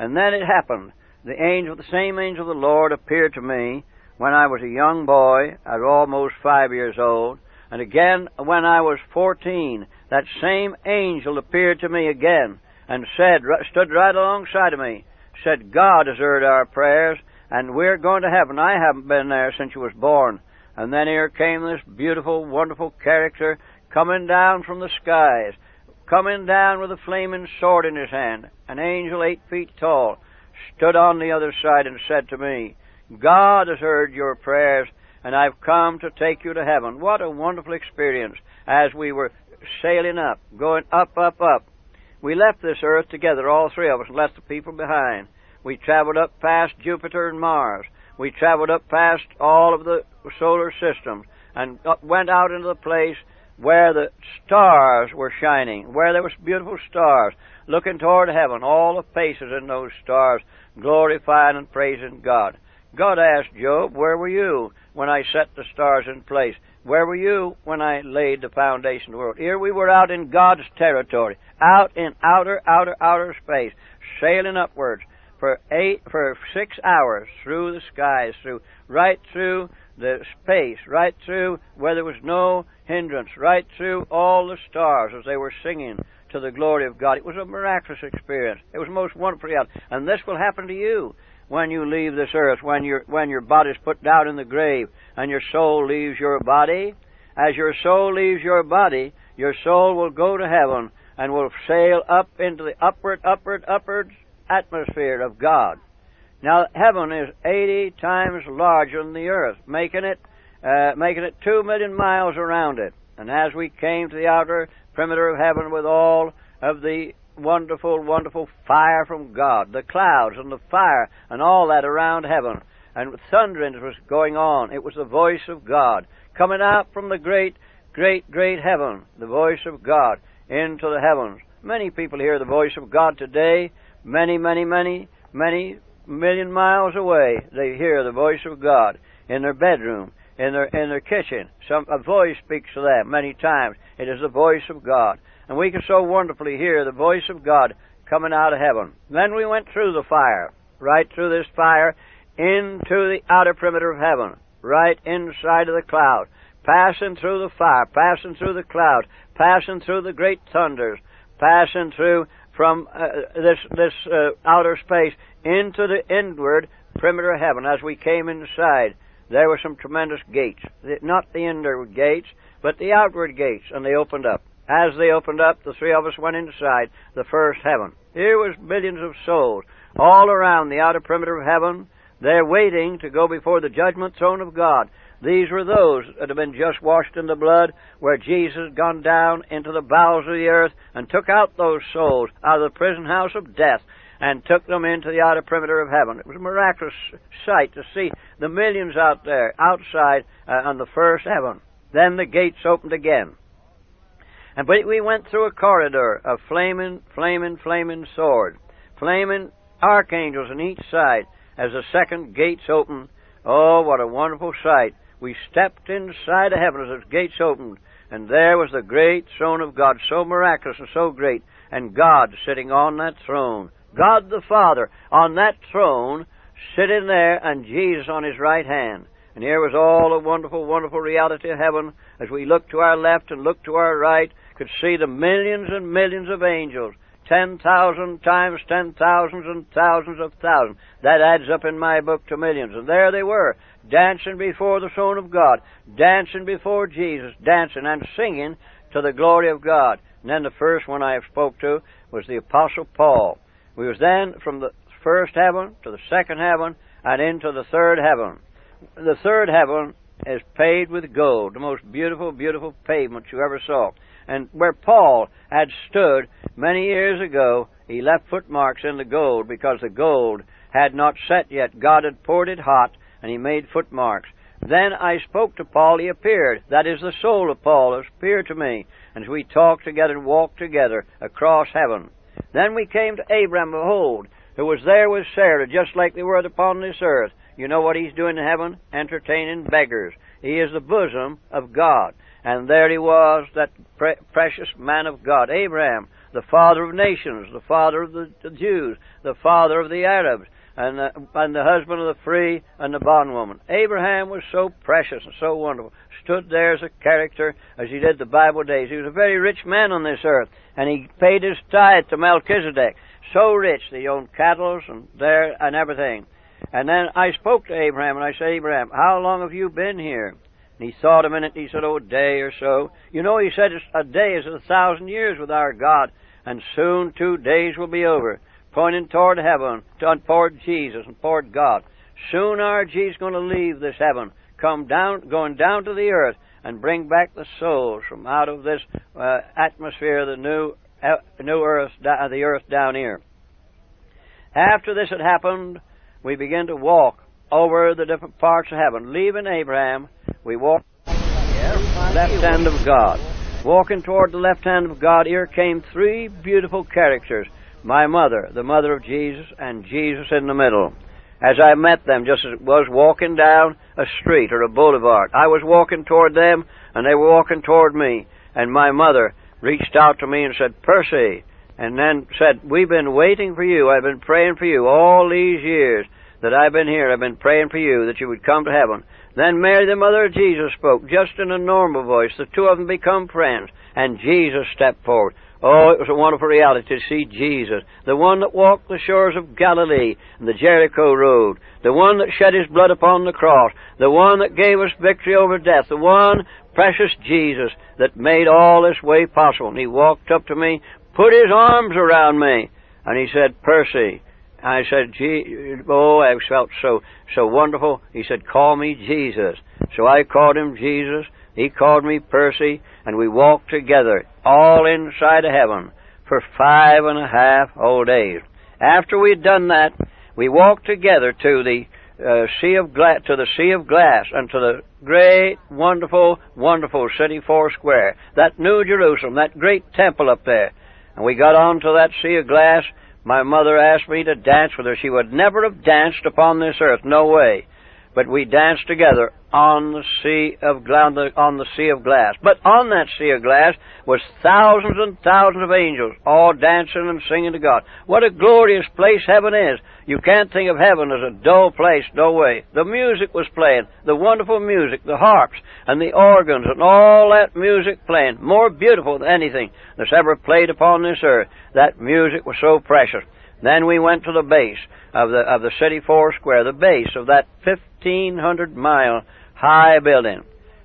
And then it happened. The angel, the same angel of the Lord appeared to me when I was a young boy, I was almost five years old, and again when I was fourteen, that same angel appeared to me again and said, stood right alongside of me, said, God has heard our prayers, and we're going to heaven. I haven't been there since you was born. And then here came this beautiful, wonderful character coming down from the skies, coming down with a flaming sword in his hand, an angel eight feet tall, stood on the other side and said to me, God has heard your prayers, and I've come to take you to heaven. What a wonderful experience as we were sailing up, going up, up, up. We left this earth together, all three of us, and left the people behind. We traveled up past Jupiter and Mars. We traveled up past all of the solar systems and went out into the place where the stars were shining, where there was beautiful stars, looking toward heaven, all the faces in those stars, glorifying and praising God. God asked Job, Where were you when I set the stars in place? Where were you when I laid the foundation of the world? Here we were out in God's territory, out in outer, outer, outer space, sailing upwards for eight, for six hours through the skies, through right through the space, right through where there was no hindrance, right through all the stars as they were singing to the glory of God. It was a miraculous experience. It was most wonderful. And this will happen to you when you leave this earth, when your when your body's put down in the grave and your soul leaves your body, as your soul leaves your body, your soul will go to heaven and will sail up into the upward, upward, upward atmosphere of God. Now, heaven is 80 times larger than the earth, making it, uh, making it two million miles around it. And as we came to the outer perimeter of heaven with all of the wonderful, wonderful fire from God, the clouds and the fire and all that around heaven. And thunderings was going on. It was the voice of God coming out from the great, great, great heaven, the voice of God into the heavens. Many people hear the voice of God today, many, many, many, many million miles away. They hear the voice of God in their bedroom, in their in their kitchen. Some a voice speaks to them many times. It is the voice of God. And we can so wonderfully hear the voice of God coming out of heaven. Then we went through the fire, right through this fire, into the outer perimeter of heaven, right inside of the cloud, passing through the fire, passing through the cloud, passing through the great thunders, passing through from uh, this this uh, outer space into the inward perimeter of heaven. As we came inside, there were some tremendous gates, not the inward gates, but the outward gates, and they opened up. As they opened up, the three of us went inside the first heaven. Here was millions of souls all around the outer perimeter of heaven. They're waiting to go before the judgment throne of God. These were those that had been just washed in the blood, where Jesus had gone down into the bowels of the earth and took out those souls out of the prison house of death and took them into the outer perimeter of heaven. It was a miraculous sight to see the millions out there, outside uh, on the first heaven. Then the gates opened again. And we went through a corridor of flaming, flaming, flaming sword, flaming archangels on each side as the second gates opened. Oh, what a wonderful sight! We stepped inside of heaven as those gates opened, and there was the great throne of God, so miraculous and so great, and God sitting on that throne. God the Father on that throne, sitting there, and Jesus on his right hand. And here was all the wonderful, wonderful reality of heaven as we looked to our left and looked to our right, could see the millions and millions of angels, ten thousand times ten thousands and thousands of thousands. That adds up in my book to millions. And there they were, dancing before the throne of God, dancing before Jesus, dancing and singing to the glory of God. And then the first one I spoke to was the Apostle Paul. We was then from the first heaven to the second heaven and into the third heaven. The third heaven is paved with gold, the most beautiful, beautiful pavement you ever saw. And where Paul had stood many years ago, he left footmarks in the gold because the gold had not set yet. God had poured it hot, and he made footmarks. Then I spoke to Paul, he appeared. That is the soul of Paul, appeared to me. And we talked together and walked together across heaven. Then we came to Abraham, behold, who was there with Sarah, just like they were upon this earth. You know what he's doing in heaven? Entertaining beggars. He is the bosom of God. And there he was, that pre- precious man of God, Abraham, the father of nations, the father of the, the Jews, the father of the Arabs, and the, and the husband of the free and the bondwoman. Abraham was so precious and so wonderful. Stood there as a character as he did the Bible days. He was a very rich man on this earth, and he paid his tithe to Melchizedek. So rich that he owned cattle and there and everything. And then I spoke to Abraham, and I said, Abraham, how long have you been here? And he thought a minute, and he said, oh, a day or so. You know, he said, a day is a thousand years with our God, and soon two days will be over, pointing toward heaven, toward Jesus and toward God. Soon our Jesus is going to leave this heaven, come down, going down to the earth, and bring back the souls from out of this uh, atmosphere, the new, uh, new earth, uh, the earth down here. After this had happened, we began to walk over the different parts of heaven. Leaving Abraham, we walked left hand of God. Walking toward the left hand of God, here came three beautiful characters. My mother, the mother of Jesus, and Jesus in the middle. As I met them, just as it was walking down a street or a boulevard, I was walking toward them, and they were walking toward me. And my mother reached out to me and said, Percy, and then said, We've been waiting for you. I've been praying for you all these years that I've been here. I've been praying for you that you would come to heaven. Then Mary, the mother of Jesus, spoke just in a normal voice. The two of them become friends, and Jesus stepped forward. Oh, it was a wonderful reality to see Jesus, the one that walked the shores of Galilee and the Jericho Road, the one that shed his blood upon the cross, the one that gave us victory over death, the one precious Jesus that made all this way possible. And he walked up to me put his arms around me, and he said, Percy. I said, oh, I felt so so wonderful. He said, call me Jesus. So I called him Jesus. He called me Percy, and we walked together, all inside of heaven, for five and a half whole days. After we'd done that, we walked together to the uh, sea of glass, to the sea of glass, and to the great, wonderful, wonderful city four square, that New Jerusalem, that great temple up there. And we got on to that sea of glass. My mother asked me to dance with her. She would never have danced upon this earth, no way. But we danced together on the sea of on the sea of glass. But on that sea of glass was thousands and thousands of angels, all dancing and singing to God. What a glorious place heaven is! You can't think of heaven as a dull place, no way. The music was playing, the wonderful music, the harps and the organs and all that music playing, more beautiful than anything that's ever played upon this earth. That music was so precious. Then we went to the base of the of the city four square, the base of that fifteen hundred mile high building.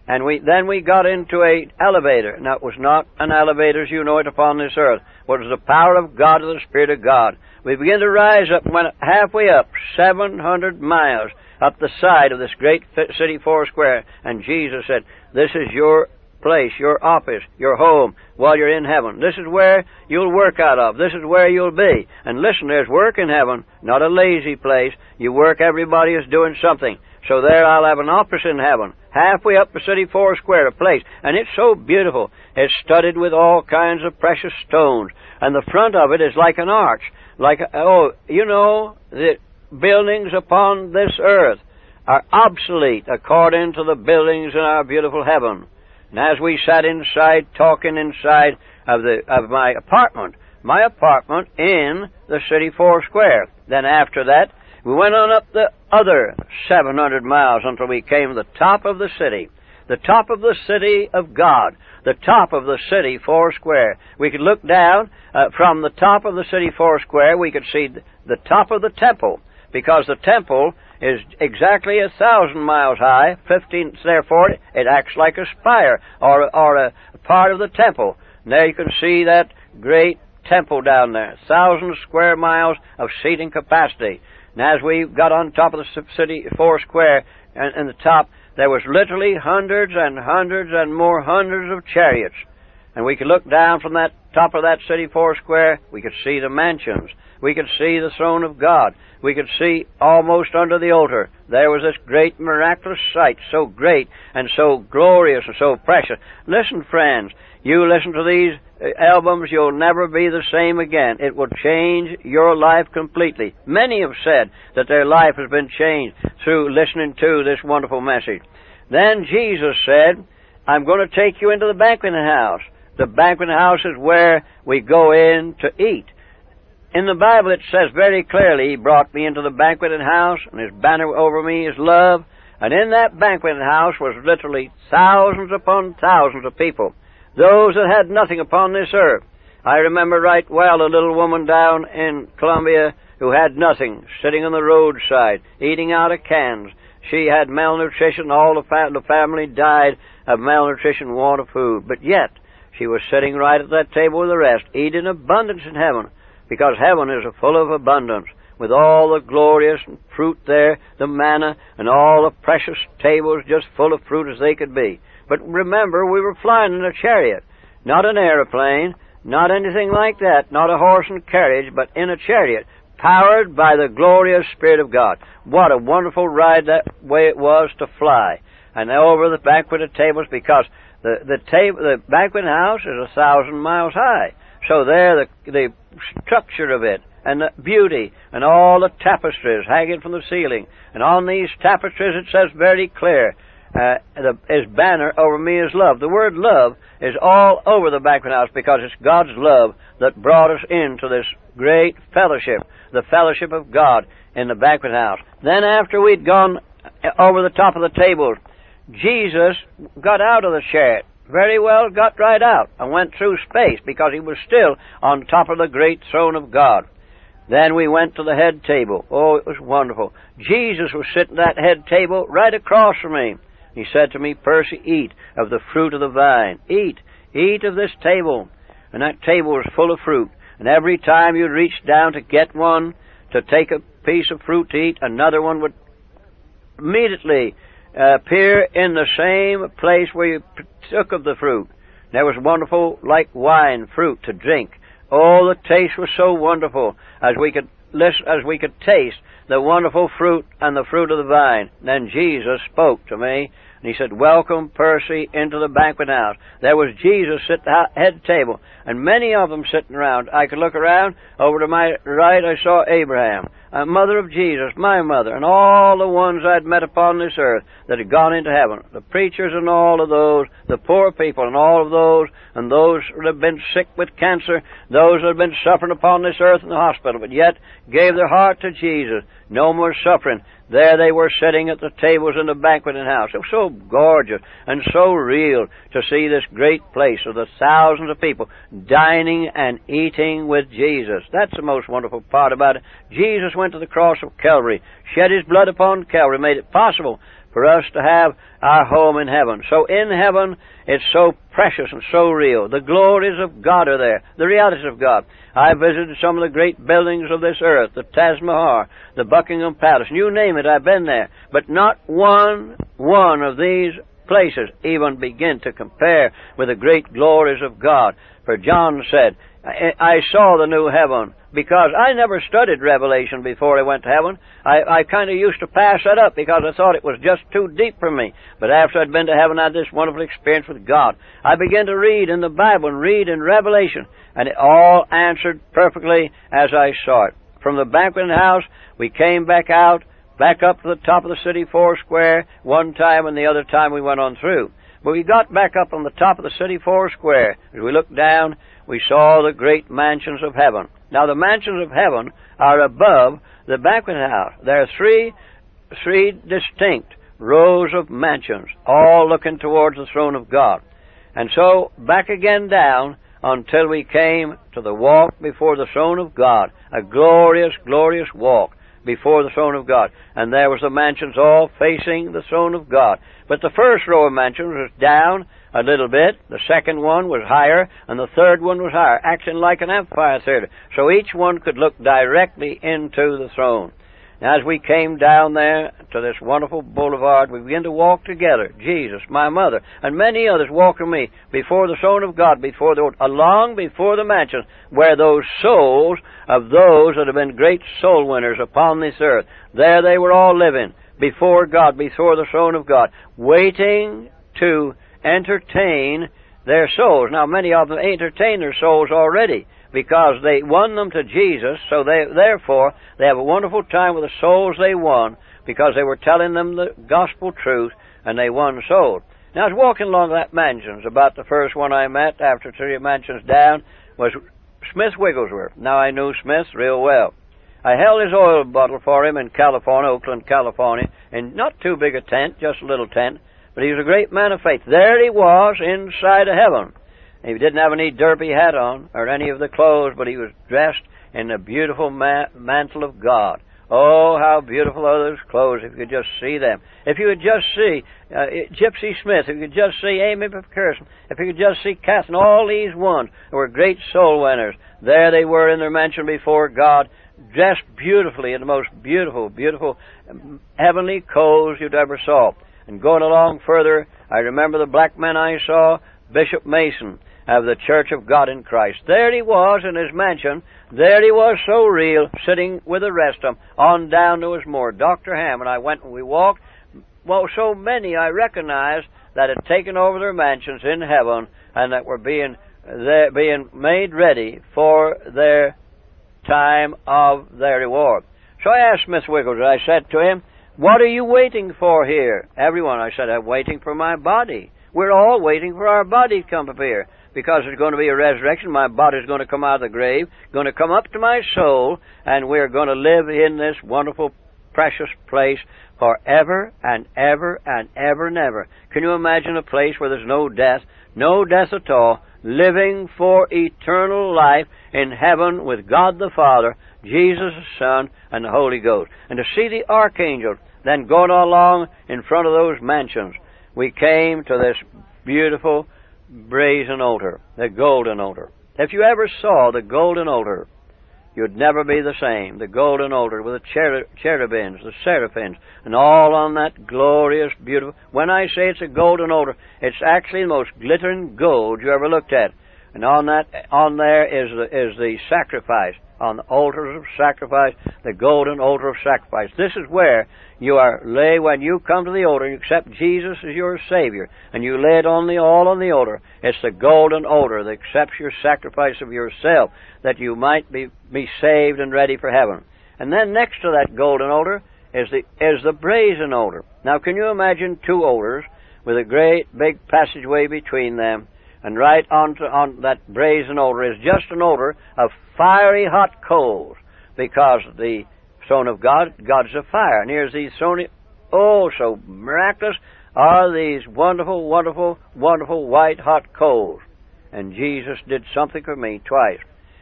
And we then we got into a elevator. Now it was not an elevator as you know it upon this earth, it was the power of God of the Spirit of God. We began to rise up and went halfway up, seven hundred miles up the side of this great city four square, and Jesus said, This is your place, your office, your home while you're in heaven. This is where you'll work out of. This is where you'll be. And listen, there's work in heaven, not a lazy place. You work, everybody is doing something. So there I'll have an office in heaven, halfway up the city four square, a place. And it's so beautiful. It's studded with all kinds of precious stones. And the front of it is like an arch. Like, oh, you know, the buildings upon this earth are obsolete according to the buildings in our beautiful heaven. And as we sat inside, talking inside of the of my apartment, my apartment in the city four square. Then after that, we went on up the other 700 miles until we came to the top of the city, the top of the city of God, the top of the city four square. We could look down uh, from the top of the city four square. We could see the top of the temple because the temple is exactly a thousand miles high. Fifteen, therefore, it acts like a spire or or a part of the temple. There you can see that great temple down there, thousand square miles of seating capacity. And as we got on top of the city four square, and in the top, there was literally hundreds and hundreds and more hundreds of chariots. And we could look down from that top of that city four square. We could see the mansions. We could see the throne of God. We could see almost under the altar. There was this great miraculous sight, so great and so glorious and so precious. Listen, friends, you listen to these albums, you'll never be the same again. It will change your life completely. Many have said that their life has been changed through listening to this wonderful message. Then Jesus said, I'm going to take you into the banquet house. The banquet house is where we go in to eat. In the Bible it says very clearly, He brought me into the banquet house, and His banner over me is love. And in that banquet house was literally thousands upon thousands of people, those that had nothing upon this earth. I remember right well a little woman down in Colombia who had nothing, sitting on the roadside, eating out of cans. She had malnutrition. All the, fa- the family died of malnutrition, want of food. But yet, she was sitting right at that table with the rest, eating abundance in heaven, because heaven is a full of abundance, with all the glorious fruit there, the manna, and all the precious tables just full of fruit as they could be. But remember, we were flying in a chariot, not an aeroplane, not anything like that, not a horse and carriage, but in a chariot, powered by the glorious Spirit of God. What a wonderful ride that way it was to fly. And over the banqueted tables, because the the table, the banquet house is a thousand miles high. So there, the the structure of it and the beauty and all the tapestries hanging from the ceiling, and on these tapestries it says very clear, uh, the, his banner over me is love. The word love is all over the banquet house because it's God's love that brought us into this great fellowship, the fellowship of God in the banquet house. Then after we'd gone over the top of the table, Jesus got out of the chariot. Very well got right out and went through space because he was still on top of the great throne of God. Then we went to the head table. Oh, it was wonderful. Jesus was sitting at that head table right across from me. He said to me, Percy, eat of the fruit of the vine. Eat. Eat of this table. And that table was full of fruit. And every time you reached down to get one, to take a piece of fruit to eat, another one would immediately uh, appear in the same place where you took of the fruit. There was wonderful, like wine, fruit to drink. Oh, the taste was so wonderful as we could listen, as we could taste the wonderful fruit and the fruit of the vine. Then Jesus spoke to me and he said, Welcome, Percy, into the banquet house. There was Jesus at the head table, and many of them sitting around. I could look around. Over to my right, I saw Abraham, a mother of Jesus, my mother, and all the ones I'd met upon this earth that had gone into heaven. The preachers and all of those, the poor people and all of those, and those that had been sick with cancer, those that had been suffering upon this earth in the hospital, but yet gave their heart to Jesus. No more suffering. There they were sitting at the tables in the banqueting house. It was so gorgeous and so real to see this great place of the thousands of people dining and eating with Jesus. That's the most wonderful part about it. Jesus went to the cross of Calvary, shed his blood upon Calvary, made it possible for us to have our home in heaven. So in heaven, it's so precious and so real. The glories of God are there, the realities of God. I visited some of the great buildings of this earth, the Taj Mahal, the Buckingham Palace, you name it, I've been there. But not one, one of these places even begin to compare with the great glories of God. For John said, I saw the new heaven because I never studied Revelation before I went to heaven. I, I kind of used to pass that up because I thought it was just too deep for me. But after I'd been to heaven, I had this wonderful experience with God. I began to read in the Bible and read in Revelation, and it all answered perfectly as I saw it. From the banqueting house, we came back out, back up to the top of the city four square one time, and the other time we went on through. But we got back up on the top of the city four square. As we looked down, we saw the great mansions of heaven. Now the mansions of heaven are above the banquet house. There are three, three distinct rows of mansions, all looking towards the throne of God. And so back again down until we came to the walk before the throne of God, a glorious, glorious walk before the throne of God. And there was the mansions all facing the throne of God. But the first row of mansions was down a little bit. The second one was higher, and the third one was higher, acting like an amphitheater. So each one could look directly into the throne. Now, as we came down there to this wonderful boulevard, we began to walk together. Jesus, my mother, and many others walked with me before the throne of God, before the along before the mansion, where those souls of those that have been great soul winners upon this earth, there they were all living before God, before the throne of God, waiting to entertain their souls. Now, many of them entertain their souls already because they won them to Jesus, so they, therefore, they have a wonderful time with the souls they won because they were telling them the gospel truth and they won souls. Now I was walking along that mansions. About the first one I met after three mansions down was Smith Wigglesworth. Now I knew Smith real well. I held his oil bottle for him in California, Oakland, California, in not too big a tent, just a little tent, but he was a great man of faith. There he was inside of heaven. He didn't have any derby hat on or any of the clothes, but he was dressed in the beautiful ma- mantle of God. Oh, how beautiful are those clothes if you could just see them. If you could just see uh, Gypsy Smith, if you could just see Aimee McPherson, if you could just see Catherine, all these ones who were great soul winners. There they were in their mansion before God, dressed beautifully in the most beautiful, beautiful um, heavenly clothes you'd ever saw. And going along further, I remember the black man I saw, Bishop Mason of the Church of God in Christ. There he was in his mansion. There he was so real, sitting with the rest of them, on down to his moor. Dr. Ham and I went and we walked. Well, so many I recognized that had taken over their mansions in heaven and that were being being made ready for their time of their reward. So I asked Smith Wiggles, I said to him, What are you waiting for here? Everyone, I said, I'm waiting for my body. We're all waiting for our body to come up here because there's going to be a resurrection. My body's going to come out of the grave, going to come up to my soul, and we're going to live in this wonderful, precious place forever and ever and ever and ever. Can you imagine a place where there's no death, no death at all, living for eternal life in heaven with God the Father, Jesus the Son, and the Holy Ghost? And to see the archangel then going along in front of those mansions, we came to this beautiful brazen altar, the golden altar. If you ever saw the golden altar, you'd never be the same. The golden altar with the cher- cherubims, the seraphims, and all on that glorious, beautiful. When I say it's a golden altar, it's actually the most glittering gold you ever looked at. And on that, on there is the, is the sacrifice on the altars of sacrifice, the golden altar of sacrifice. This is where you are lay when you come to the altar and you accept Jesus as your Savior, and you lay it on the all on the altar. It's the golden altar that accepts your sacrifice of yourself, that you might be, be saved and ready for heaven. And then next to that golden altar is the is the brazen altar. Now can you imagine two altars with a great big passageway between them? And right onto on that brazen altar is just an altar of fiery hot coals, because the throne of God, God's a fire, and here's these throne, oh, so miraculous are these wonderful, wonderful, wonderful white hot coals. And Jesus did something for me twice.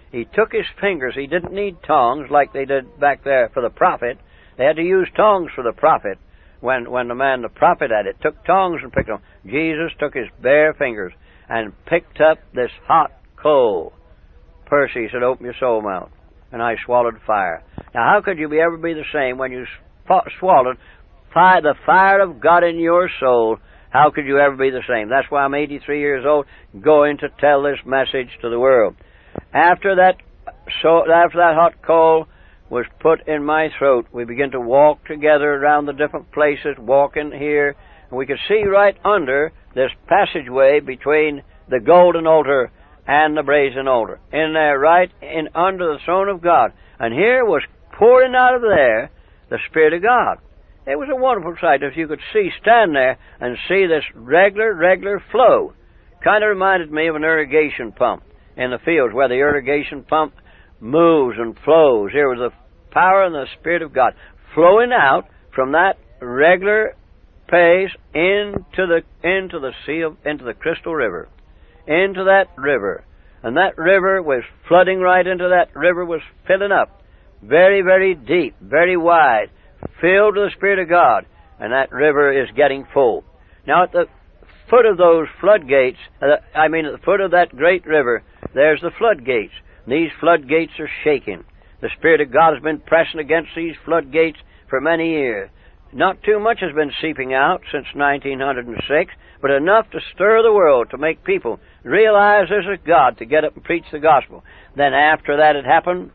He took his fingers, he didn't need tongs like they did back there for the prophet. They had to use tongs for the prophet when, when the man, the prophet, had it. Took tongs and picked them. Jesus took his bare fingers and picked up this hot coal. Percy said, Open your soul mouth. And I swallowed fire. Now, how could you be, ever be the same when you swallowed fire, the fire of God in your soul? How could you ever be the same? That's why I'm 83 years old, going to tell this message to the world. After that, so after that hot coal was put in my throat, we began to walk together around the different places, walking here, and we could see right under this passageway between the golden altar and the brazen altar. In there, right in under the throne of God. And here was pouring out of there the Spirit of God. It was a wonderful sight if you could see, stand there and see this regular, regular flow. Kind of reminded me of an irrigation pump in the fields where the irrigation pump moves and flows. Here was the power and the Spirit of God flowing out from that regular pace into the into the sea of into the crystal river, into that river, and that river was flooding right into that river was filling up, very very deep, very wide, filled with the Spirit of God, and that river is getting full. Now at the foot of those floodgates, uh, I mean at the foot of that great river, there's the floodgates. These floodgates are shaking. The Spirit of God has been pressing against these floodgates for many years. Not too much has been seeping out since 1906, but enough to stir the world to make people realize there's a God to get up and preach the gospel. Then after that had happened,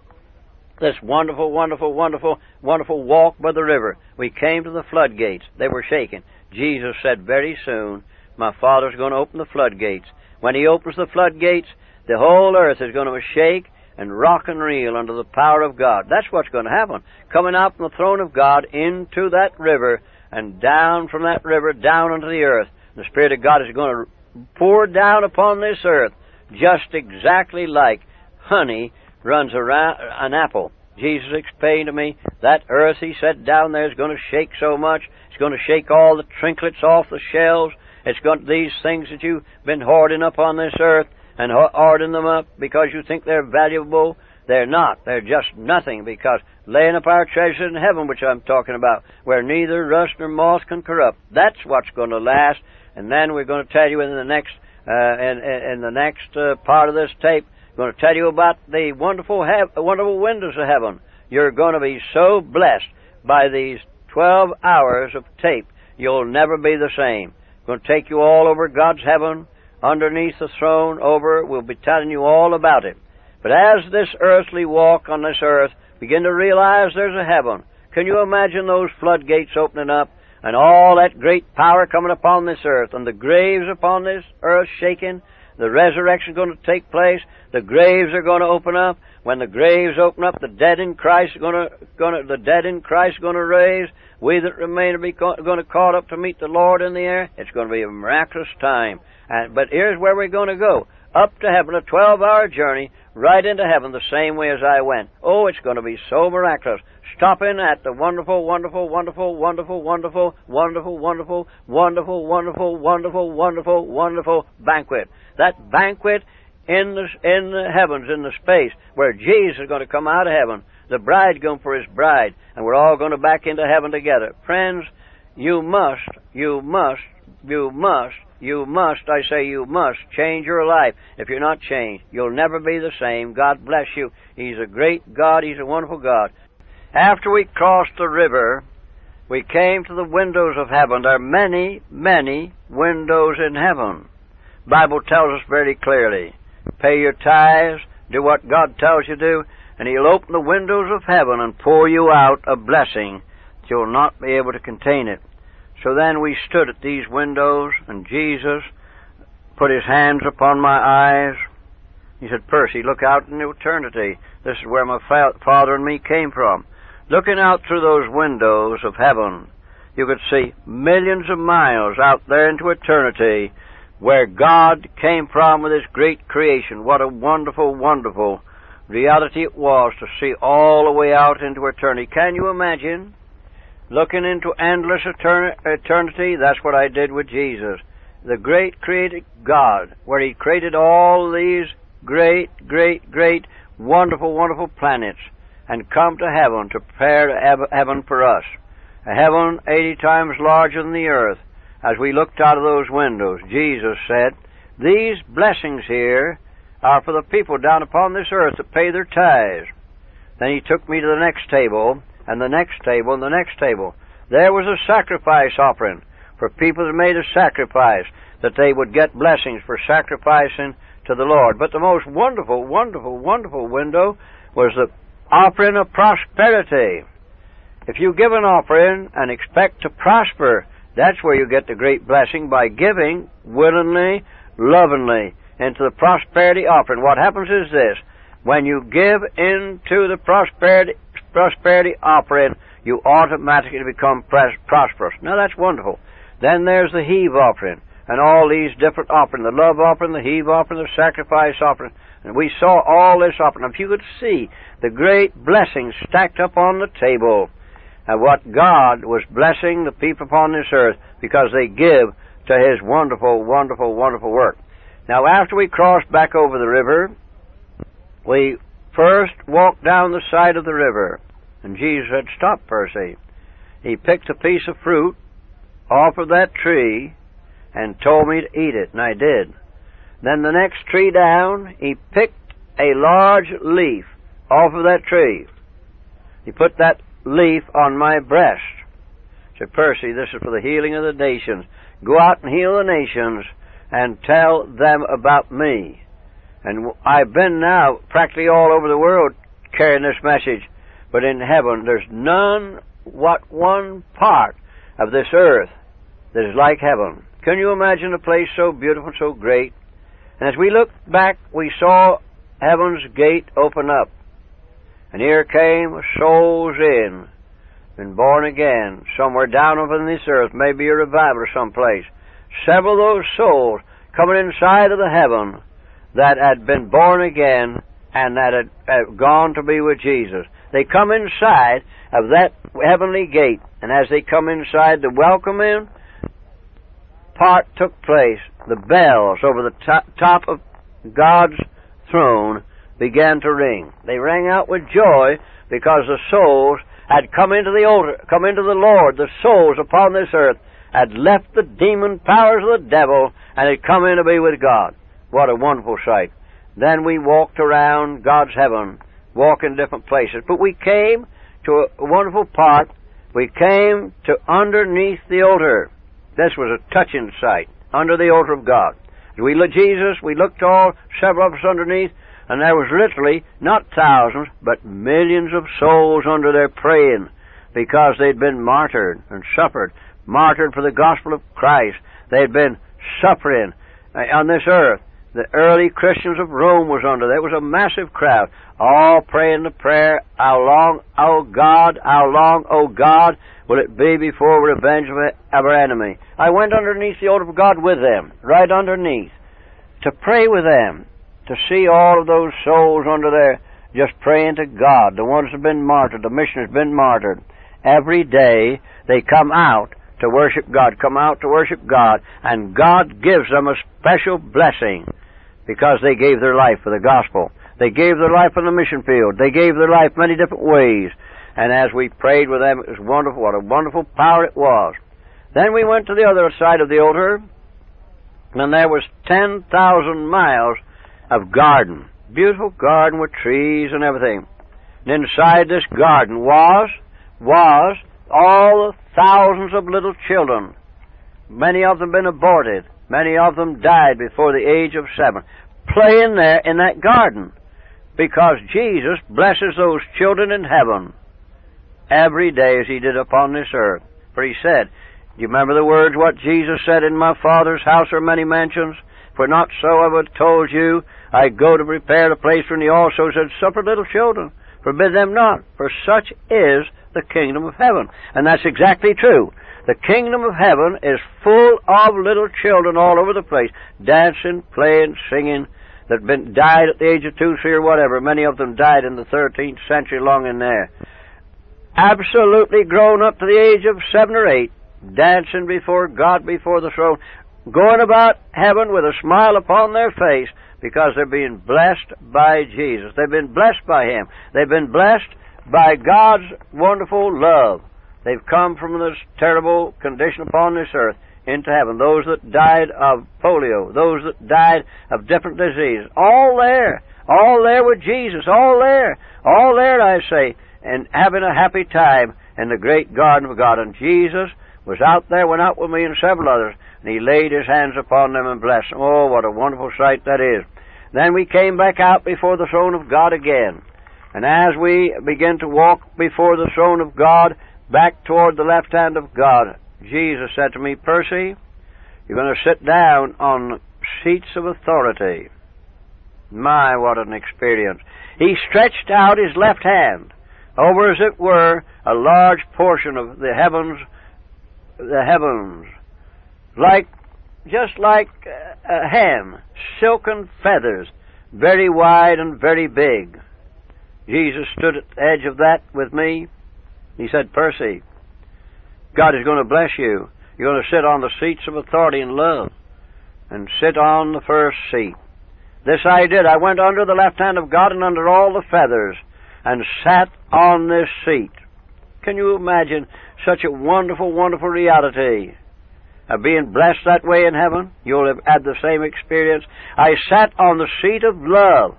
this wonderful, wonderful, wonderful, wonderful walk by the river, we came to the floodgates. They were shaking. Jesus said, Very soon, my Father's going to open the floodgates. When He opens the floodgates, the whole earth is going to shake and rock and reel under the power of God. That's what's going to happen. Coming out from the throne of God into that river and down from that river down into the earth. The Spirit of God is going to pour down upon this earth just exactly like honey runs around an apple. Jesus explained to me that earth, he said, down there is going to shake so much. It's going to shake all the trinkets off the shelves. It's going to, these things that you've been hoarding up on this earth and hoarding them up because you think they're valuable. They're not. They're just nothing because laying up our treasures in heaven, which I'm talking about, where neither rust nor moth can corrupt. That's what's going to last. And then we're going to tell you in the next uh, in, in the next uh, part of this tape we're going to tell you about the wonderful, wonderful windows of heaven. You're going to be so blessed by these 12 hours of tape, you'll never be the same. going to take you all over God's heaven, underneath the throne, over. We'll be telling you all about it. But as this earthly walk on this earth, begin to realize there's a heaven. Can you imagine those floodgates opening up and all that great power coming upon this earth and the graves upon this earth shaking? The resurrection going to take place. The graves are going to open up. When the graves open up, the dead in Christ are going to, going to the dead in Christ are going to raise. We that remain are be going to caught up to meet the Lord in the air. It's going to be a miraculous time. And, but here's where we're going to go. Up to heaven, a 12-hour journey, right into heaven the same way as I went. Oh, it's going to be so miraculous stopping at the wonderful, wonderful, wonderful, wonderful, wonderful, wonderful, wonderful, wonderful, wonderful, wonderful, wonderful, wonderful banquet. That banquet in the in the heavens, in the space, where Jesus is going to come out of heaven. The bride's going for his bride, and we're all going to back into heaven together. Friends, you must, you must, you must, you must, I say you must, change your life. If you're not changed, you'll never be the same. God bless you. He's a great God. He's a wonderful God. After we crossed the river, we came to the windows of heaven. There are many, many windows in heaven. Bible tells us very clearly. Pay your tithes, do what God tells you to do, and He'll open the windows of heaven and pour you out a blessing that you'll not be able to contain it. So then we stood at these windows, and Jesus put His hands upon my eyes. He said, Percy, look out into eternity. This is where my father and me came from. Looking out through those windows of heaven, you could see millions of miles out there into eternity where God came from with His great creation. What a wonderful, wonderful reality it was to see all the way out into eternity. Can you imagine? Looking into endless eternity, that's what I did with Jesus. The great created God, where He created all these great, great, great, wonderful, wonderful planets and come to heaven to prepare heaven for us. A heaven 80 times larger than the earth. As we looked out of those windows, Jesus said, These blessings here are for the people down upon this earth that pay their tithes. Then he took me to the next table, and the next table, and the next table. There was a sacrifice offering for people that made a sacrifice, that they would get blessings for sacrificing to the Lord. But the most wonderful, wonderful, wonderful window was the offering of prosperity. If you give an offering and expect to prosper, that's where you get the great blessing by giving willingly, lovingly into the prosperity offering. What happens is this. When you give into the prosperity, prosperity offering, you automatically become prosperous. Now that's wonderful. Then there's the heave offering and all these different offerings, the love offering, the heave offering, the sacrifice offering. And we saw all this offering. If you could see the great blessings stacked up on the table and what God was blessing the people upon this earth because they give to His wonderful, wonderful, wonderful work. Now, after we crossed back over the river, we first walked down the side of the river. And Jesus said, Stop, Percy. He picked a piece of fruit off of that tree and told me to eat it, and I did. Then the next tree down, he picked a large leaf off of that tree. He put that leaf on my breast. He Said, Percy, this is for the healing of the nations. Go out and heal the nations and tell them about me. And I've been now practically all over the world carrying this message, but in heaven there's none what one part of this earth that is like heaven. Can you imagine a place so beautiful, so great? And as we looked back, we saw heaven's gate open up. And here came souls in, been born again, somewhere down over this earth, maybe a revival or someplace. several of those souls coming inside of the heaven that had been born again and that had, had gone to be with Jesus. They come inside of that heavenly gate, and as they come inside the welcoming part took place, the bells over the top, top of God's throne began to ring. They rang out with joy because the souls had come into the altar, come into the Lord. The souls upon this earth had left the demon powers of the devil and had come in to be with God. What a wonderful sight. Then we walked around God's heaven, walking different places. But we came to a wonderful part. We came to underneath the altar. This was a touching sight, under the altar of God. As we looked Jesus, we looked all, several of us underneath, and there was literally not thousands, but millions of souls under there praying because they'd been martyred and suffered, martyred for the gospel of Christ. They'd been suffering uh, on this earth. The early Christians of Rome was under there. Was a massive crowd, all praying the prayer, How long, O God, how long, O God, will it be before we revenge of our enemy? I went underneath the altar of God with them, right underneath, to pray with them to see all of those souls under there just praying to God, the ones that have been martyred, the missionaries been martyred. Every day they come out to worship God, come out to worship God, and God gives them a special blessing because they gave their life for the gospel. They gave their life on the mission field. They gave their life many different ways. And as we prayed with them, it was wonderful. What a wonderful power it was. Then we went to the other side of the altar, and there was 10,000 miles of garden. Beautiful garden with trees and everything. And inside this garden was, was all the thousands of little children. Many of them been aborted. Many of them died before the age of seven. Playing there in that garden. Because Jesus blesses those children in heaven every day as he did upon this earth. For he said, do you remember the words what Jesus said, In my Father's house are many mansions? For not so I would have told you, I go to prepare a place for you. Also said, Suffer little children, forbid them not, for such is the kingdom of heaven. And that's exactly true. The kingdom of heaven is full of little children all over the place, dancing, playing, singing, that been died at the age of two, three, or whatever. Many of them died in the 13th century, long in there. Absolutely grown up to the age of seven or eight, dancing before God, before the throne, going about heaven with a smile upon their face because they're being blessed by Jesus. They've been blessed by Him. They've been blessed by God's wonderful love. They've come from this terrible condition upon this earth into heaven. Those that died of polio, those that died of different diseases, all there, all there with Jesus, all there, all there, I say, and having a happy time in the great garden of God. And Jesus was out there, went out with me and several others, and he laid his hands upon them and blessed them. Oh, what a wonderful sight that is. Then we came back out before the throne of God again. And as we begin to walk before the throne of God, back toward the left hand of God, Jesus said to me, Percy, you're going to sit down on seats of authority. My, what an experience. He stretched out his left hand over, as it were, a large portion of the heavens, the heavens, like just like a hen, silken feathers, very wide and very big. Jesus stood at the edge of that with me. He said, Percy, God is going to bless you. You're going to sit on the seats of authority and love and sit on the first seat. This I did. I went under the left hand of God and under all the feathers and sat on this seat. Can you imagine such a wonderful, wonderful reality? of being blessed that way in heaven, you'll have had the same experience. I sat on the seat of love.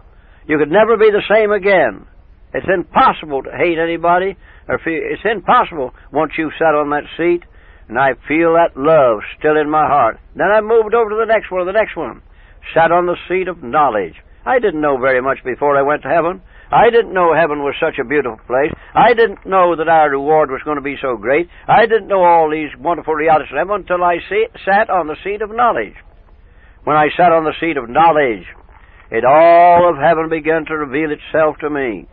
You could never be the same again. It's impossible to hate anybody, or feel, it's impossible once you've sat on that seat, and I feel that love still in my heart. Then I moved over to the next one, the next one. Sat on the seat of knowledge. I didn't know very much before I went to heaven. I didn't know heaven was such a beautiful place. I didn't know that our reward was going to be so great. I didn't know all these wonderful realities of heaven until I sat on the seat of knowledge. When I sat on the seat of knowledge, it all of heaven began to reveal itself to me.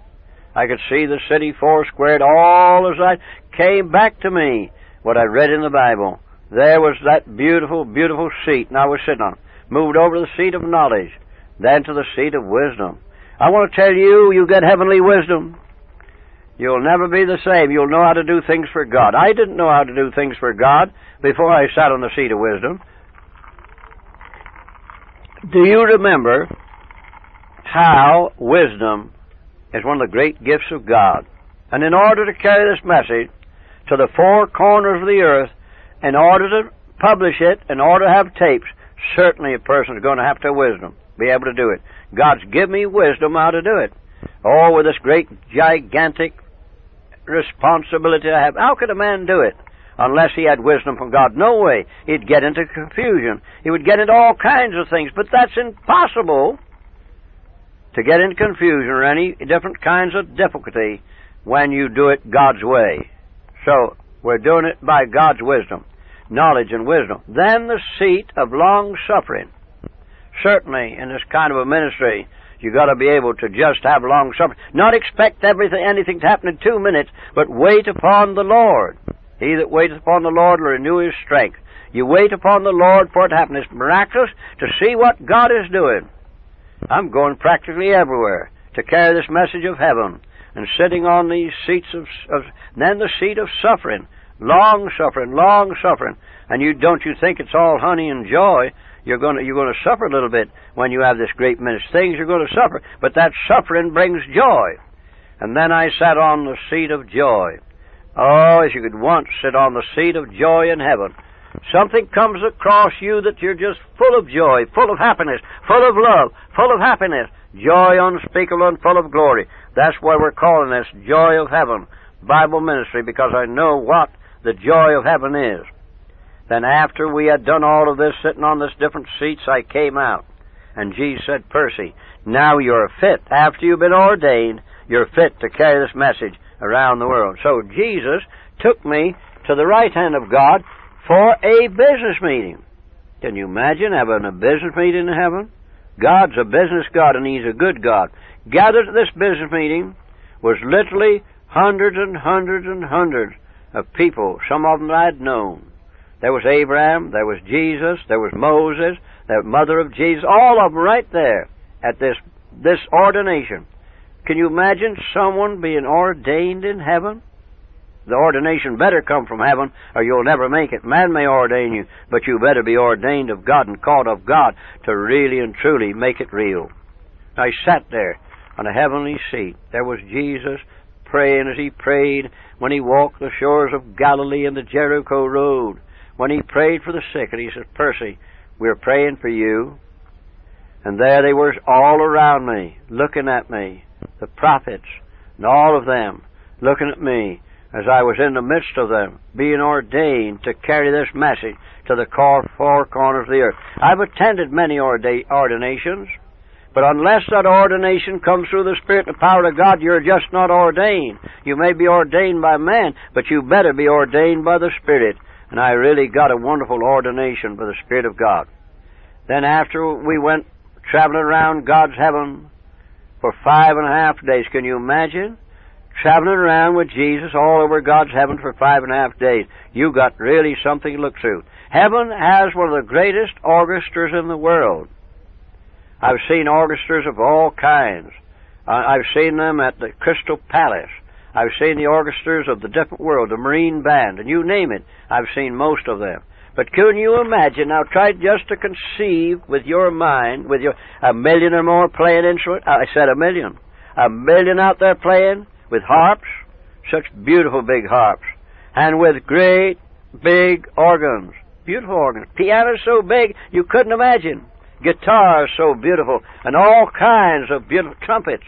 I could see the city four squared all as I came back to me what I read in the Bible. there was that beautiful, beautiful seat, and I was sitting on it. Moved over to the seat of knowledge, then to the seat of wisdom. I want to tell you, you get heavenly wisdom. You'll never be the same. You'll know how to do things for God. I didn't know how to do things for God before I sat on the seat of wisdom. Do you remember how wisdom is one of the great gifts of God? And in order to carry this message to the four corners of the earth, in order to publish it, in order to have tapes, certainly a person is going to have to have wisdom, be able to do it. God's given me wisdom how to do it. Oh, with this great, gigantic responsibility I have. How could a man do it unless he had wisdom from God? No way. He'd get into confusion. He would get into all kinds of things, but that's impossible to get into confusion or any different kinds of difficulty when you do it God's way. So, we're doing it by God's wisdom, knowledge and wisdom. Then the seat of long suffering. Certainly, in this kind of a ministry, you got to be able to just have long suffering. Not expect everything, anything to happen in two minutes, but wait upon the Lord. He that waiteth upon the Lord will renew his strength. You wait upon the Lord for it to happen. It's miraculous to see what God is doing. I'm going practically everywhere to carry this message of heaven and sitting on these seats of, of then the seat of suffering, long suffering, long suffering. And you don't you think it's all honey and joy? You're going to you're going to suffer a little bit when you have this great ministry. Things you're going to suffer, but that suffering brings joy. And then I sat on the seat of joy. Oh, as you could once sit on the seat of joy in heaven. Something comes across you that you're just full of joy, full of happiness, full of love, full of happiness, joy unspeakable and full of glory. That's why we're calling this Joy of Heaven Bible Ministry, because I know what the joy of heaven is. Then after we had done all of this, sitting on this different seats, I came out. And Jesus said, Percy, now you're fit. After you've been ordained, you're fit to carry this message around the world. So Jesus took me to the right hand of God for a business meeting. Can you imagine having a business meeting in heaven? God's a business God and He's a good God. Gathered at this business meeting was literally hundreds and hundreds and hundreds of people, some of them I'd known. There was Abraham, there was Jesus, there was Moses, the mother of Jesus, all of them right there at this this ordination. Can you imagine someone being ordained in heaven? The ordination better come from heaven, or you'll never make it. Man may ordain you, but you better be ordained of God and called of God to really and truly make it real. I sat there on a heavenly seat. There was Jesus praying as he prayed when he walked the shores of Galilee and the Jericho road. When he prayed for the sick, and he said, Percy, we're praying for you. And there they were all around me, looking at me, the prophets, and all of them looking at me as I was in the midst of them, being ordained to carry this message to the four corners of the earth. I've attended many ordinations. But unless that ordination comes through the Spirit and the power of God, you're just not ordained. You may be ordained by man, but you better be ordained by the Spirit. And I really got a wonderful ordination by the Spirit of God. Then after we went traveling around God's heaven for five and a half days, can you imagine? Traveling around with Jesus all over God's heaven for five and a half days—you've got really something to look through. Heaven has one of the greatest orchestras in the world. I've seen orchestras of all kinds. I've seen them at the Crystal Palace. I've seen the orchestras of the different world, the Marine Band, and you name it. I've seen most of them. But can you imagine? Now try just to conceive with your mind, with your a million or more playing instruments. I said a million. A million out there playing with harps, such beautiful big harps, and with great big organs, beautiful organs. Pianos so big you couldn't imagine guitars so beautiful, and all kinds of beautiful trumpets.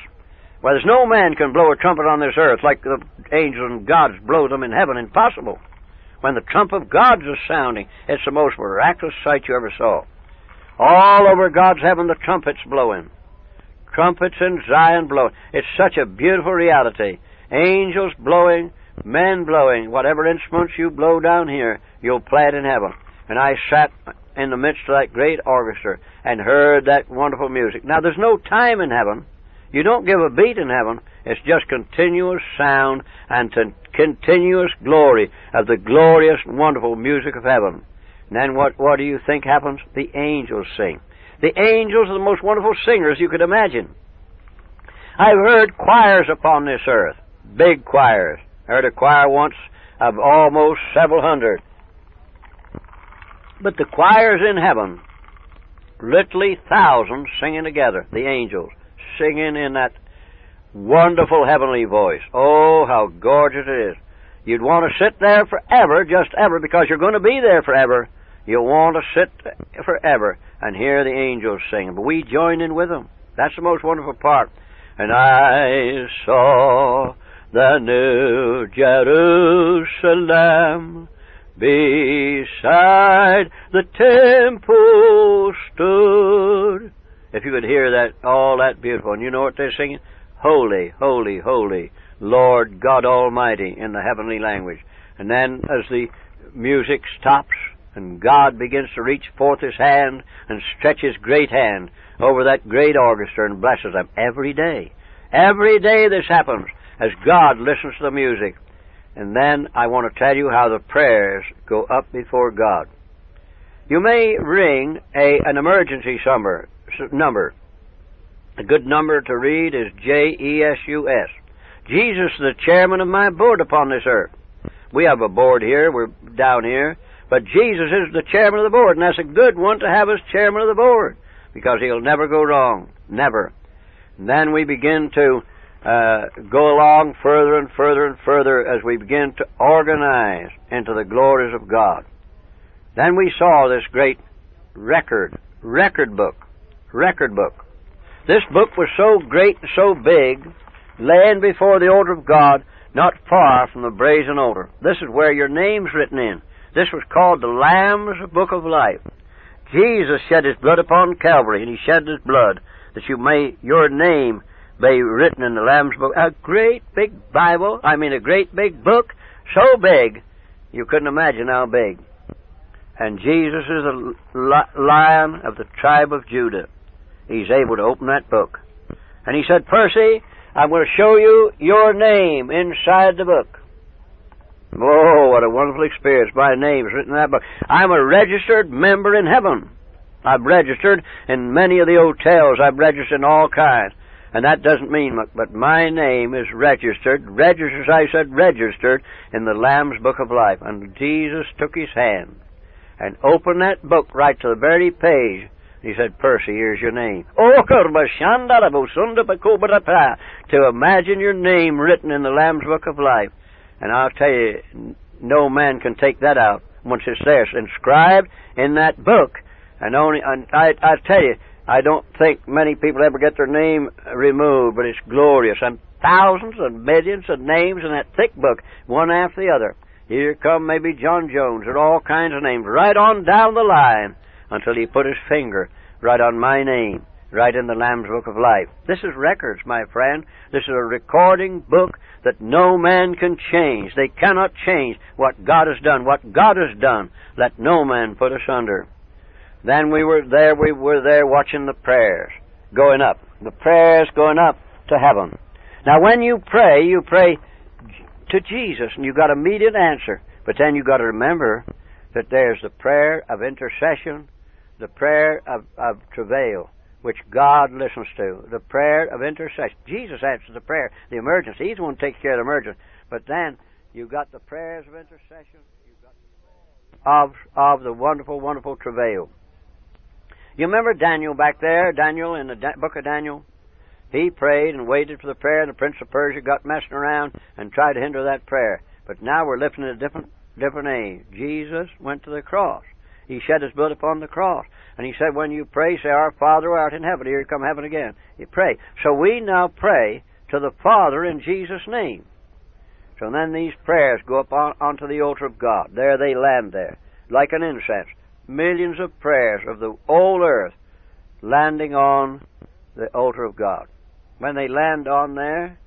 Well, there's no man can blow a trumpet on this earth like the angels and gods blow them in heaven. Impossible. When the trump of God's is sounding, it's the most miraculous sight you ever saw. All over God's heaven, the trumpets blowing. Trumpets in Zion blowing. It's such a beautiful reality. Angels blowing, men blowing. Whatever instruments you blow down here, you'll play it in heaven. And I sat in the midst of that great orchestra and heard that wonderful music. Now, there's no time in heaven. You don't give a beat in heaven. It's just continuous sound and continuous glory of the glorious, wonderful music of heaven. And then what, what do you think happens? The angels sing. The angels are the most wonderful singers you could imagine. I've heard choirs upon this earth, big choirs. I heard a choir once of almost several hundred. But the choirs in heaven, literally thousands singing together, the angels, singing in that wonderful heavenly voice. Oh, how gorgeous it is. You'd want to sit there forever, just ever, because you're going to be there forever. You'll want to sit forever and hear the angels sing. But we join in with them. That's the most wonderful part. And I saw the new Jerusalem beside the temple stood. If you could hear that, all that beautiful, and you know what they're singing? Holy, holy, holy, Lord God Almighty in the heavenly language. And then as the music stops and God begins to reach forth His hand and stretch His great hand over that great orchestra and blesses them every day. Every day this happens as God listens to the music. And then I want to tell you how the prayers go up before God. You may ring a, an emergency number, number. A good number to read is J-E-S-U-S. Jesus is the chairman of my board upon this earth. We have a board here, we're down here, but Jesus is the chairman of the board, and that's a good one to have as chairman of the board, because he'll never go wrong. Never. And then we begin to uh, go along further and further and further as we begin to organize into the glories of God. Then we saw this great record, record book, record book. This book was so great and so big, laying before the altar of God, not far from the brazen altar. This is where your name's written in. This was called the Lamb's Book of Life. Jesus shed his blood upon Calvary, and he shed his blood that you may your name be written in the Lamb's Book. A great big Bible, I mean a great big book, so big you couldn't imagine how big. And Jesus is the lion of the tribe of Judah. He's able to open that book. And he said, Percy, I'm going to show you your name inside the book. Oh, what a wonderful experience. My name's written in that book. I'm a registered member in heaven. I've registered in many of the hotels. I've registered in all kinds. And that doesn't mean much, but my name is registered, registered, I said registered, in the Lamb's Book of Life. And Jesus took his hand and opened that book right to the very page. He said, Percy, here's your name. Oh, to imagine your name written in the Lamb's Book of Life. And I'll tell you, no man can take that out once it's there. It's inscribed in that book. And only, and I, I tell you, I don't think many people ever get their name removed, but it's glorious. And thousands and millions of names in that thick book, one after the other. Here come maybe John Jones, or all kinds of names, right on down the line, until he put his finger right on my name, right in the Lamb's Book of Life. This is records, my friend. This is a recording book that no man can change. They cannot change what God has done. What God has done, let no man put us under. Then we were there, we were there watching the prayers going up. The prayers going up to heaven. Now when you pray, you pray to Jesus and you got immediate answer. But then you got to remember that there's the prayer of intercession, the prayer of, of travail, which God listens to. The prayer of intercession. Jesus answers the prayer, the emergency. He's the one who takes care of the emergency. But then you've got the prayers of intercession, you've got of of the wonderful, wonderful travail. You remember Daniel back there, Daniel in the book of Daniel? He prayed and waited for the prayer, and the prince of Persia got messing around and tried to hinder that prayer. But now we're living in a different, different age. Jesus went to the cross. He shed his blood upon the cross. And he said, when you pray, say, Our Father who art in heaven. Here come heaven again. You pray. So we now pray to the Father in Jesus' name. So then these prayers go up on, onto the altar of God. There they land there, like an incense millions of prayers of the whole earth landing on the altar of God. When they land on there,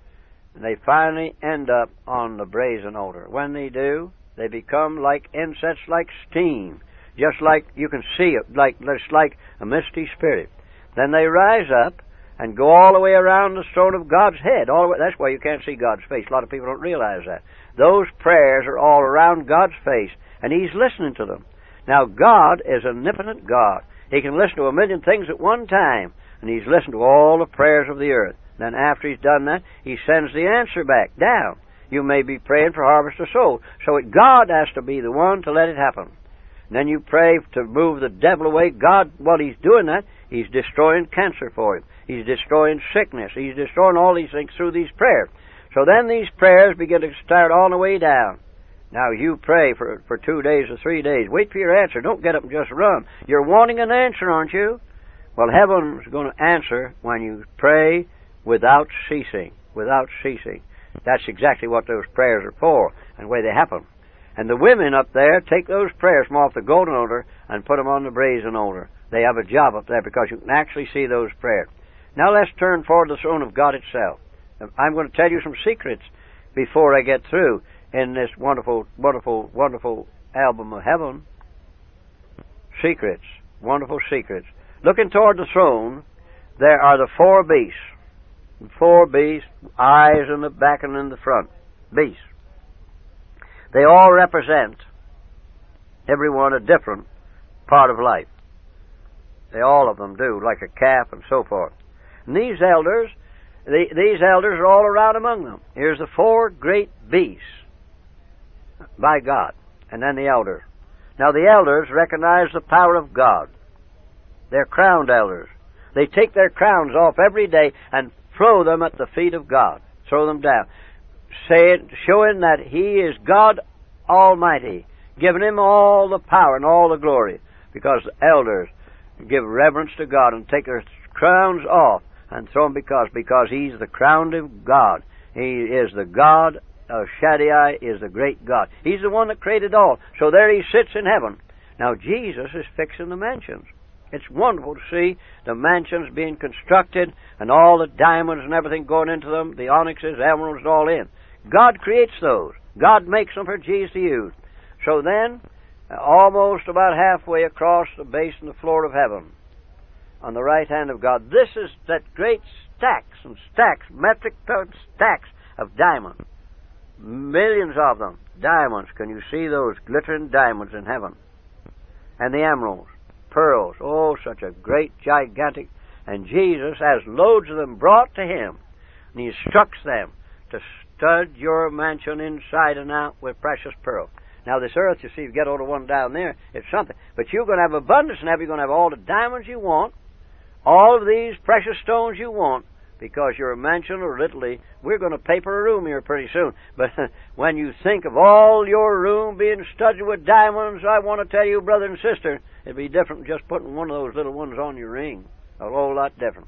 and they finally end up on the brazen altar. When they do, they become like incense, like steam, just like you can see it, like just like a misty spirit. Then they rise up and go all the way around the throne of God's head. All the way, that's why you can't see God's face. A lot of people don't realize that. Those prayers are all around God's face, and He's listening to them. Now, God is omnipotent God. He can listen to a million things at one time, and He's listened to all the prayers of the earth. Then, after He's done that, He sends the answer back down. You may be praying for harvest of souls. So it, God has to be the one to let it happen. And then you pray to move the devil away. God, while He's doing that, He's destroying cancer for him. He's destroying sickness. He's destroying all these things through these prayers. So then these prayers begin to start all the way down. Now you pray for for two days or three days. Wait for your answer. Don't get up and just run. You're wanting an answer, aren't you? Well, heaven's going to answer when you pray without ceasing. Without ceasing. That's exactly what those prayers are for and the way they happen. And the women up there take those prayers from off the golden altar and put them on the brazen altar. They have a job up there because you can actually see those prayers. Now let's turn toward the throne of God itself. I'm going to tell you some secrets before I get through in this wonderful, wonderful, wonderful album of heaven. Secrets. Wonderful secrets. Looking toward the throne, there are the four beasts. Four beasts, eyes in the back and in the front. Beasts. They all represent, every one, a different part of life. They all of them do, like a calf and so forth. And these elders, the, these elders are all around among them. Here's the four great beasts by God, and then the elders. Now the elders recognize the power of God. They're crowned elders. They take their crowns off every day and throw them at the feet of God. Throw them down. Saying, showing that He is God Almighty, giving Him all the power and all the glory. Because the elders give reverence to God and take their crowns off and throw them because because He's the crowned of God. He is the God of Shaddai is the great God. He's the one that created all. So there He sits in heaven. Now Jesus is fixing the mansions. It's wonderful to see the mansions being constructed and all the diamonds and everything going into them, the onyxes, emeralds, all in. God creates those. God makes them for Jesus to use. So then, almost about halfway across the base and the floor of heaven, on the right hand of God. This is that great stacks and stacks, metric ton stacks of diamonds. Millions of them. Diamonds. Can you see those glittering diamonds in heaven? And the emeralds, pearls. Oh, such a great, gigantic. And Jesus has loads of them brought to him. And he instructs them to stud your mansion inside and out with precious pearls. Now, this earth, you see, you get all the one down there, it's something. But you're going to have abundance heaven. You're going to have all the diamonds you want, all of these precious stones you want, because you're a mansion or literally, we're going to paper a room here pretty soon. But when you think of all your room being studded with diamonds, I want to tell you, brother and sister, it'd be different from just putting one of those little ones on your ring. A whole lot different.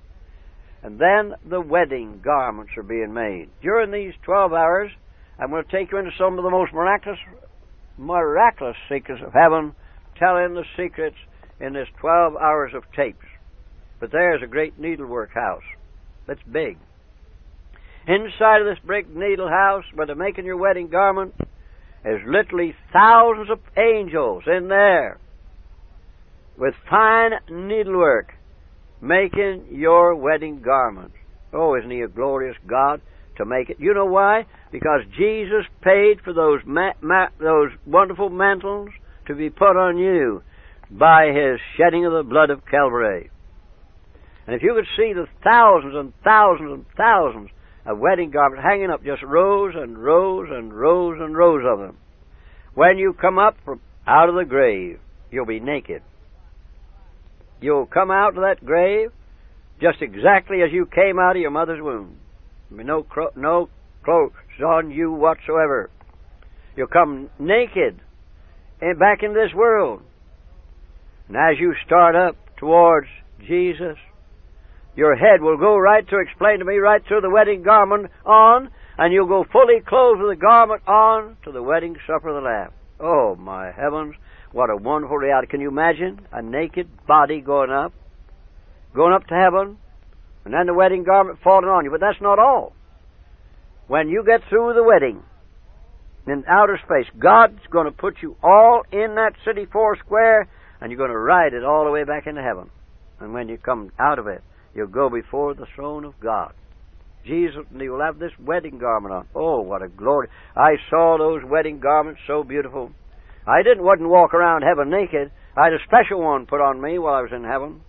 And then the wedding garments are being made. During these 12 hours, I'm going to take you into some of the most miraculous miraculous secrets of heaven, telling the secrets in this 12 hours of tapes. But there's a great needlework house that's big. Inside of this big needle house where they're making your wedding garment, there's literally thousands of angels in there with fine needlework making your wedding garments. Oh, isn't he a glorious God? to make it. You know why? Because Jesus paid for those ma- ma- those wonderful mantles to be put on you by His shedding of the blood of Calvary. And if you could see the thousands and thousands and thousands of wedding garments hanging up, just rows and rows and rows and rows of them, when you come up from out of the grave, you'll be naked. You'll come out of that grave just exactly as you came out of your mother's womb no cro- no clothes on you whatsoever. You'll come naked and back in this world. And as you start up towards Jesus, your head will go right to explain to me right through the wedding garment on, and you'll go fully clothed with the garment on to the wedding supper of the Lamb. Oh my heavens, what a wonderful reality. Can you imagine a naked body going up? Going up to heaven, and then the wedding garment falling on you. But that's not all. When you get through the wedding in outer space, God's going to put you all in that city four square, and you're going to ride it all the way back into heaven. And when you come out of it, you'll go before the throne of God. Jesus, and you'll have this wedding garment on. Oh, what a glory. I saw those wedding garments so beautiful. I didn't wouldn't walk around heaven naked. I had a special one put on me while I was in heaven.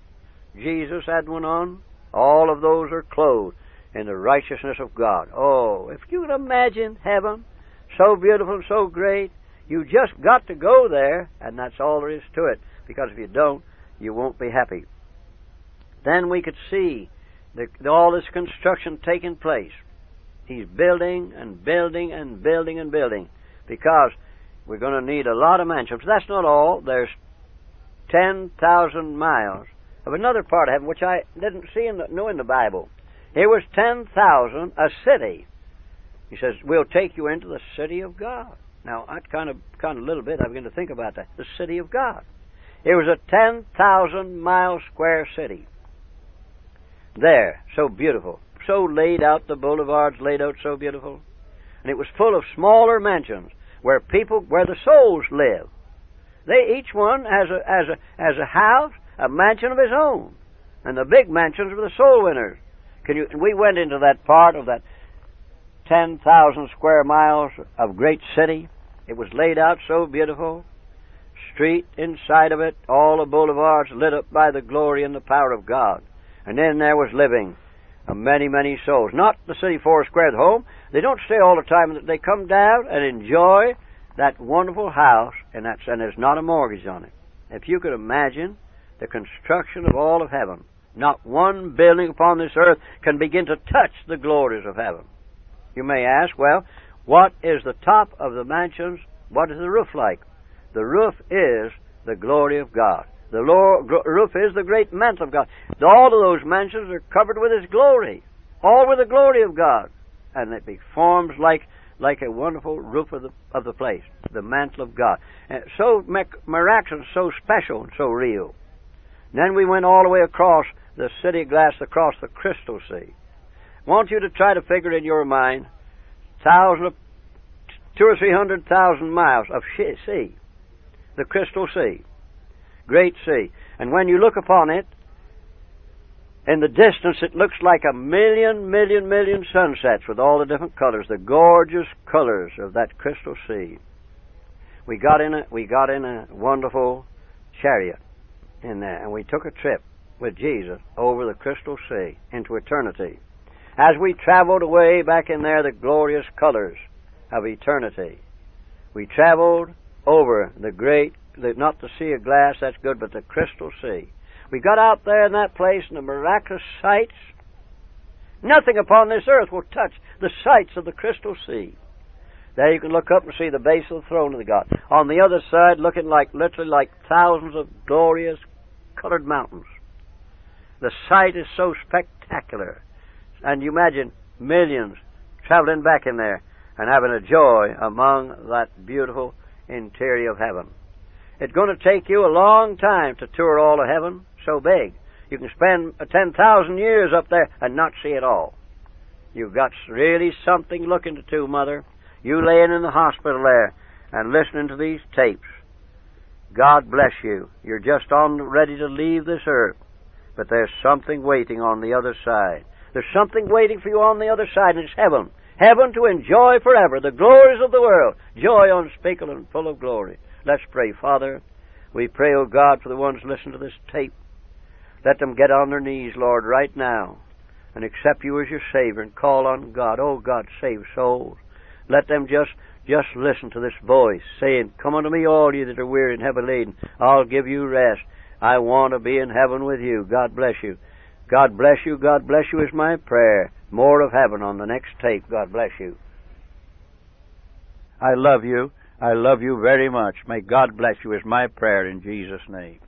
Jesus had one on. All of those are clothed in the righteousness of God. Oh, if you could imagine heaven, so beautiful and so great, you just got to go there, and that's all there is to it. Because if you don't, you won't be happy. Then we could see the, all this construction taking place. He's building and building and building and building because we're going to need a lot of mansions. That's not all. There's 10,000 miles of another part of heaven which I didn't see in the, know in the Bible. It was 10,000, a city. He says, we'll take you into the city of God. Now, I kind of, kind of a little bit, I begin to think about that. The city of God. It was a 10,000 mile square city. There, so beautiful. So laid out, the boulevards laid out so beautiful. And it was full of smaller mansions where people, where the souls live. They, each one has a, a, a house, a mansion of his own. And the big mansions were the soul winners. Can you, we went into that part of that 10,000 square miles of great city. It was laid out so beautiful. Street inside of it, all the boulevards lit up by the glory and the power of God. And then there was living many, many souls. Not the city four square at home. They don't stay all the time. They come down and enjoy that wonderful house, and that's and there's not a mortgage on it. If you could imagine the construction of all of heaven, not one building upon this earth can begin to touch the glories of heaven. You may ask, well, what is the top of the mansions? What is the roof like? The roof is the glory of God. The roof is the great mantle of God. All of those mansions are covered with His glory, all with the glory of God, and it forms like like a wonderful roof of the of the place, the mantle of God. And so miraculous, so special, and so real. then we went all the way across the city glass, across the crystal sea. I want you to try to figure in your mind thousand, two or three hundred thousand miles of sea, the crystal sea, great sea. And when you look upon it, in the distance it looks like a million, million, million sunsets with all the different colors, the gorgeous colors of that crystal sea. We got in a we got in a wonderful chariot in there, and we took a trip with Jesus over the crystal sea into eternity as we traveled away back in there the glorious colors of eternity. We traveled over the great, the, not the sea of glass, that's good, but the crystal sea. We got out there in that place and the miraculous sights. Nothing upon this earth will touch the sights of the crystal sea. There you can look up and see the base of the throne of the God. On the other side, looking like literally like thousands of glorious colored mountains. The sight is so spectacular. And you imagine millions traveling back in there and having a joy among that beautiful interior of heaven. It's going to take you a long time to tour all of heaven, so big. You can spend 10,000 years up there and not see it all. You've got really something looking to, do, Mother. You laying in the hospital there and listening to these tapes. God bless you. You're just on ready to leave this earth, but there's something waiting on the other side. There's something waiting for you on the other side, and it's heaven. Heaven to enjoy forever, the glories of the world. Joy unspeakable and full of glory. Let's pray. Father, we pray, O oh God, for the ones listening to this tape. Let them get on their knees, Lord, right now, and accept you as your Savior and call on God. Oh God, save souls. Let them just just listen to this voice saying, Come unto me, all you that are weary and heavy laden. I'll give you rest. I want to be in heaven with you. God bless you. God bless you. God bless you is my prayer. More of heaven on the next tape. God bless you. I love you. I love you very much. May God bless you is my prayer in Jesus' name.